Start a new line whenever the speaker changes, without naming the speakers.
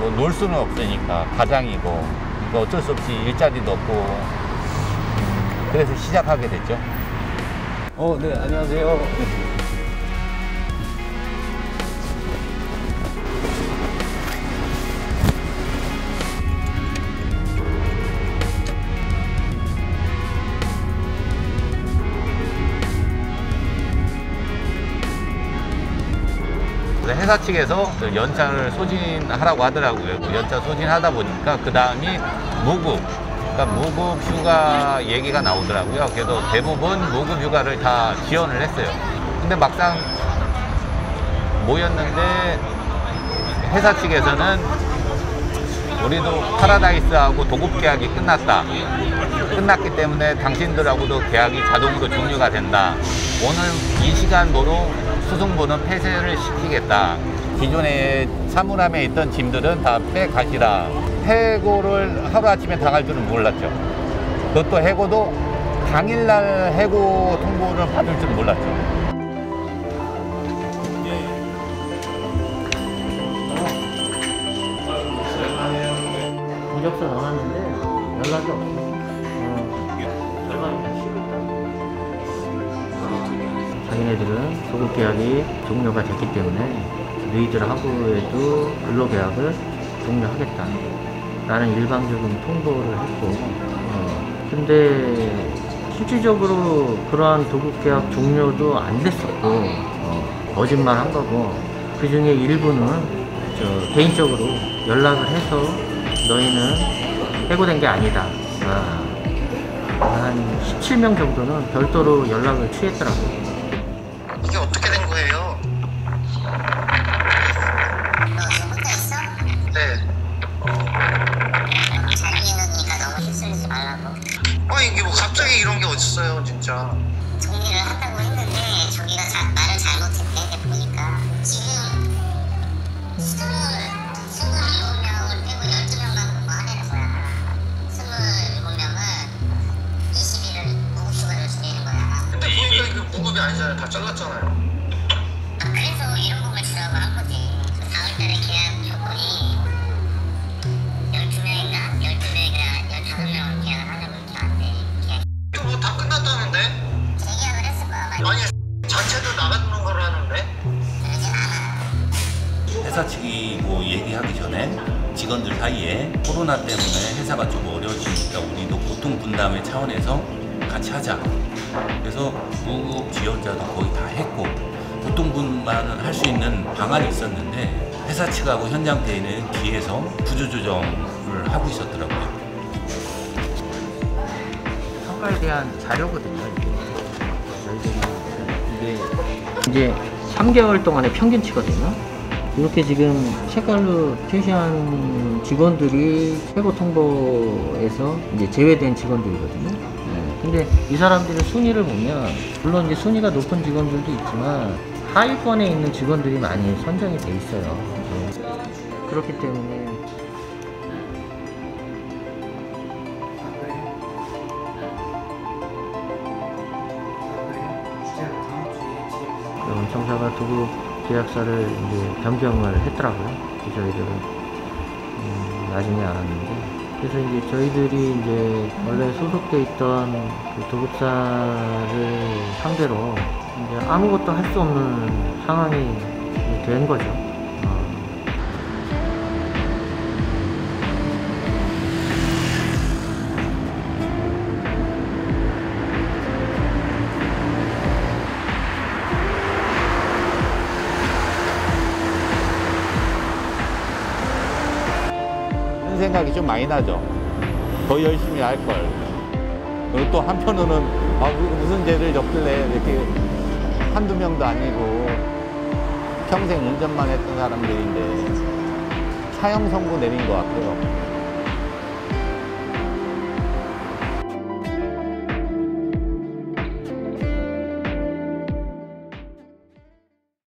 뭐 놀 수는 없으니까 가장이고 또 어쩔 수 없이 일자리도 없고 음, 그래서 시작하게 됐죠. 어, 네, 안녕하세요. 회사 측에서 그 연차를 소진하라고 하더라고요. 연차 소진하다 보니까 그 다음이 무급, 그러니까 무급 휴가 얘기가 나오더라고요. 그래서 대부분 무급 휴가를 다 지원을 했어요. 근데 막상 모였는데 회사 측에서는 우리도 파라다이스하고 도급 계약이 끝났다. 끝났기 때문에 당신들하고도 계약이 자동으로 종료가 된다. 오늘 이 시간부로 수송부는 폐쇄를 시키겠다. 기존에 사물함에 있던 짐들은 다 빼가시라. 해고를 하루아침에 당할 줄은 몰랐죠. 그것도 해고도 당일날 해고 통보를 받을 줄 몰랐죠.
이력서 넣었는데 연락이 없어. 어, 자기네들은 소급 계약이 종료가 됐기 때문에 너희들 하고에도 근로계약을 종료하겠다. 라는 일방적인 통보를 했고, 어, 근데 실질적으로 그러한 도급계약 종료도 안 됐었고, 어, 거짓말 한 거고, 그 중에 일부는 저 개인적으로 연락을 해서 너희는 해고된 게 아니다. 아, 한 17명 정도는 별도로 연락을 취했더라고요.
진짜.
정리를 한다고 했는데 저기가 자, 말을 잘못했대 보니까 지금 스물 스물일곱 명을 빼고 열두 명만 공부하라는 거야. 스물일곱 명은 20일을 무급 휴가를 주내는 거야.
근데 보니까 이거 무급이 아니잖아요. 다 잘랐잖아요.
회사 측이 뭐 얘기하기 전에 직원들 사이에 코로나 때문에 회사가 좀 어려워지니까 우리도 고통 분담의 차원에서 같이 하자. 그래서 무급 지원자도 거의 다 했고 고통 분담을 할수 있는 방안이 있었는데 회사 측하고 현장 대회는 뒤에서 구조조정을 하고 있었더라고요.
평가에 대한 자료거든요. 이게 이제 3개월 동안의 평균치거든요. 이렇게 지금 색깔로 표시한 직원들이 최고 통보에서 이제 제외된 직원들이거든요. 네. 근데 이 사람들의 순위를 보면 물론 이제 순위가 높은 직원들도 있지만 하위권에 있는 직원들이 많이 선정이 돼 있어요. 네. 그렇기 때문에 어, 청사가 두고 계약서를 이제 변경을 했더라고요. 그래서 저희들은 음, 나중에 알았는데 그래서 이제 저희들이 이제 원래 소속돼 있던 그 도급사를 상대로 이제 아무것도 할 수 없는 상황이 된 거죠.
생각이 좀 많이 나죠. 더 열심히 할 걸. 그리고 또 한편으로는 아, 무슨 죄를 졌길래 이렇게 한두 명도 아니고 평생 운전만 했던 사람들인데 사형 선고 내린 것 같아요.